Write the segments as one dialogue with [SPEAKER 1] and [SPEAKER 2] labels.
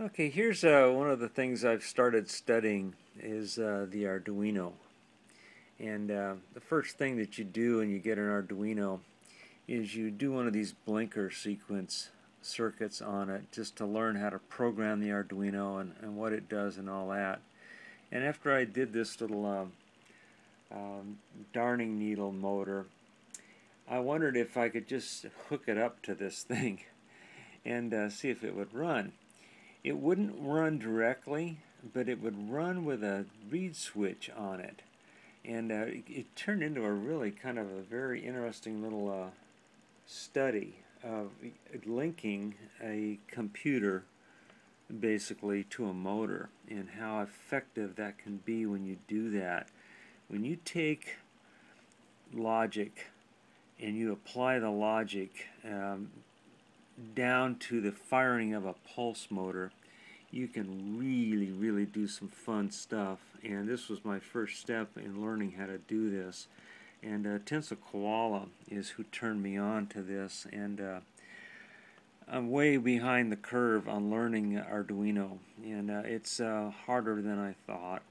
[SPEAKER 1] Okay, here's uh, one of the things I've started studying is uh, the Arduino. And uh, the first thing that you do when you get an Arduino is you do one of these blinker sequence circuits on it just to learn how to program the Arduino and, and what it does and all that. And after I did this little um, um, darning needle motor, I wondered if I could just hook it up to this thing and uh, see if it would run. It wouldn't run directly, but it would run with a reed switch on it. And uh, it, it, turned into a really kind of a very interesting little uh, study of linking a computer basically to a motor and how effective that can be when you do that. When you take logic and you apply the logic um, down to the firing of a pulse motor, you can really, really do some fun stuff. And this was my first step in learning how to do this. And uh, Tinsel Koala is who turned me on to this. And uh, I'm way behind the curve on learning Arduino. And uh, it's uh, harder than I thought.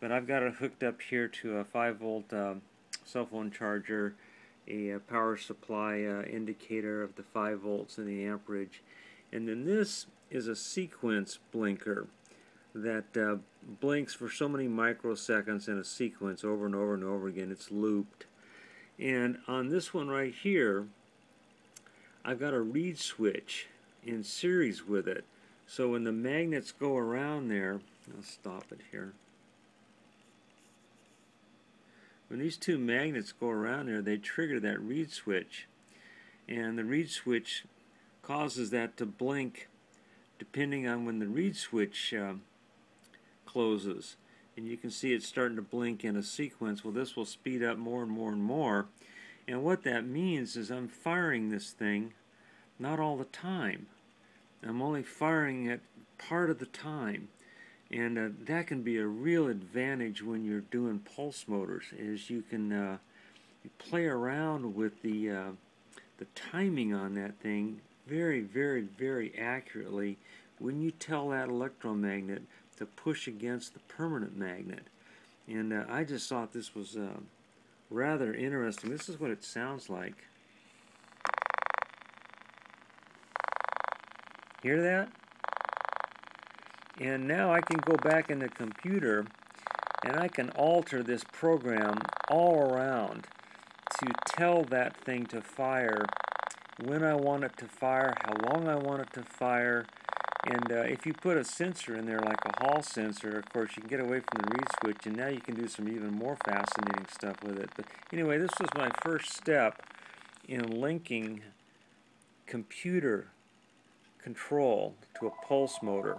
[SPEAKER 1] But I've got it hooked up here to a 5 volt uh, cell phone charger a, power supply uh, indicator of the 5 volts and the amperage. And then this is a sequence blinker that uh, blinks for so many microseconds in a sequence over and over and over again. It's looped. And on this one right here, I've got a reed switch in series with it. So when the magnets go around there, I'll stop it here. When these two magnets go around there, they trigger that reed switch. And the reed switch causes that to blink depending on when the reed switch uh, closes. And you can see it's starting to blink in a sequence. Well, this will speed up more and more and more. And what that means is I'm firing this thing not all the time. I'm only firing it part of the time. And uh, that can be a real advantage when you're doing pulse motors, is you can uh, play around with the uh, the timing on that thing very, very, very accurately when you tell that electromagnet to push against the permanent magnet. And uh, I just thought this was uh, rather interesting. This is what it sounds like. Hear that? And now I can go back in the computer and I can alter this program all around to tell that thing to fire when I want it to fire, how long I want it to fire, and uh, if you put a sensor in there like a Hall sensor, of course you can get away from the reed switch and now you can do some even more fascinating stuff with it. But anyway, this was my first step in linking computer control to a pulse motor.